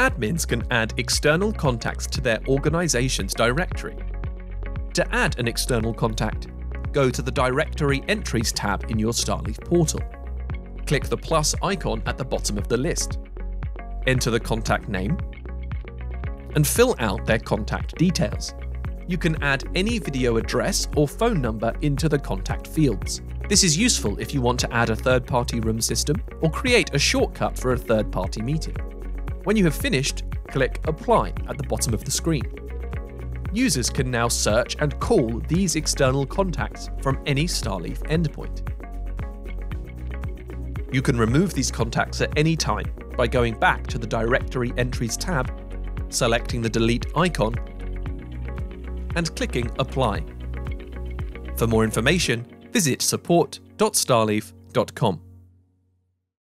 Admins can add external contacts to their organization's directory. To add an external contact, go to the Directory Entries tab in your Starleaf portal. Click the plus icon at the bottom of the list. Enter the contact name and fill out their contact details. You can add any video address or phone number into the contact fields. This is useful if you want to add a third party room system or create a shortcut for a third party meeting. When you have finished, click Apply at the bottom of the screen. Users can now search and call these external contacts from any Starleaf endpoint. You can remove these contacts at any time by going back to the Directory Entries tab, selecting the Delete icon, and clicking Apply. For more information, visit support.starleaf.com.